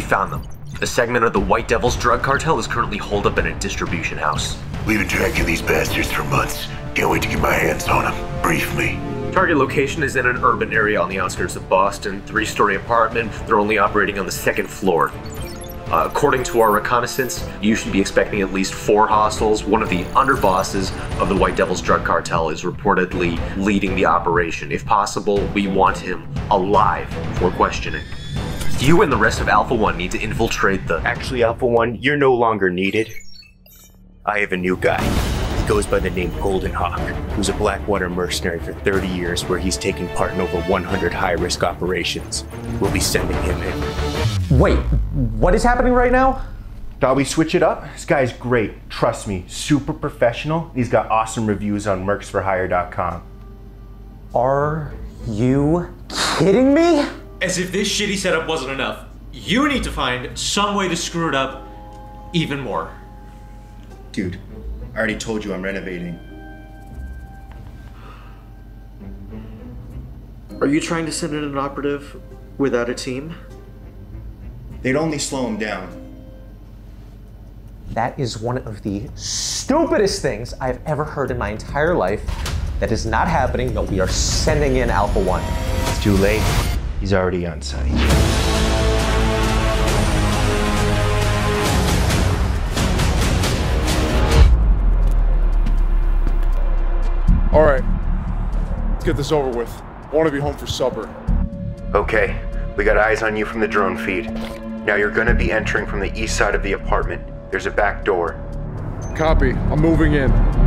found them. A segment of the White Devil's drug cartel is currently holed up in a distribution house. We've been tracking these bastards for months. Can't wait to get my hands on them. Brief me. Target location is in an urban area on the outskirts of Boston. Three story apartment. They're only operating on the second floor. Uh, according to our reconnaissance, you should be expecting at least four hostiles. One of the underbosses of the White Devil's drug cartel is reportedly leading the operation. If possible, we want him alive for questioning. You and the rest of Alpha 1 need to infiltrate the. Actually, Alpha 1, you're no longer needed. I have a new guy. He goes by the name Golden Hawk, who's a Blackwater mercenary for 30 years where he's taken part in over 100 high risk operations. We'll be sending him in. Wait, what is happening right now? Thought we switch it up? This guy's great. Trust me, super professional. He's got awesome reviews on mercsforhire.com. Are you kidding me? As if this shitty setup wasn't enough, you need to find some way to screw it up even more. Dude, I already told you I'm renovating. Are you trying to send in an operative without a team? They'd only slow him down. That is one of the stupidest things I've ever heard in my entire life. That is not happening. No, we are sending in Alpha 1. It's too late. He's already on site. All right, let's get this over with. I want to be home for supper. Okay, we got eyes on you from the drone feed. Now you're gonna be entering from the east side of the apartment. There's a back door. Copy. I'm moving in.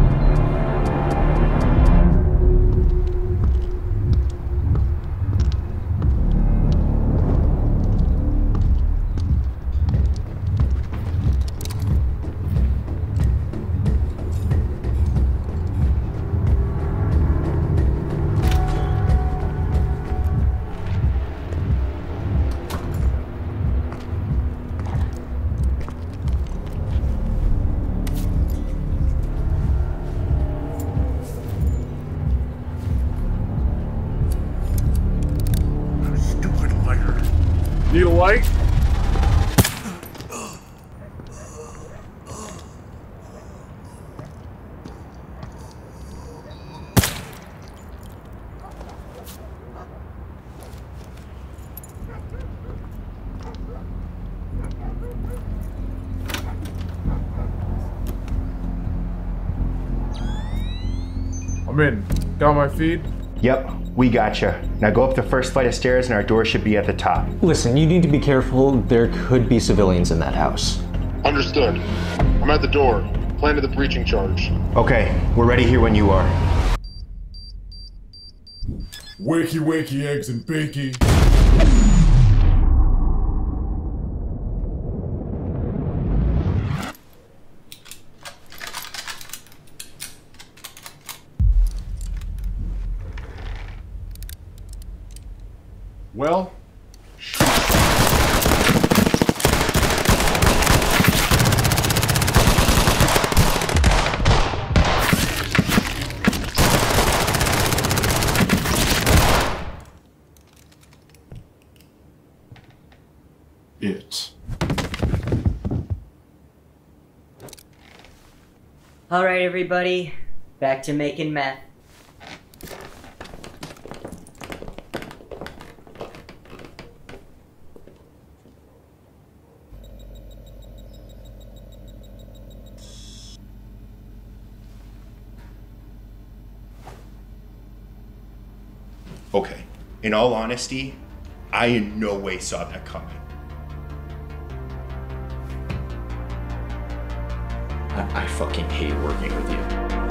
Need a light? I'm in. Got my feed? Yep, we gotcha. Now go up the first flight of stairs and our door should be at the top. Listen, you need to be careful. There could be civilians in that house. Understood. I'm at the door. Planted the breaching charge. Okay, we're ready here when you are. Wakey, wakey, eggs and bakey. Well, it. All right, everybody, back to making meth. Okay, in all honesty, I in no way saw that coming. I, I fucking hate working with you.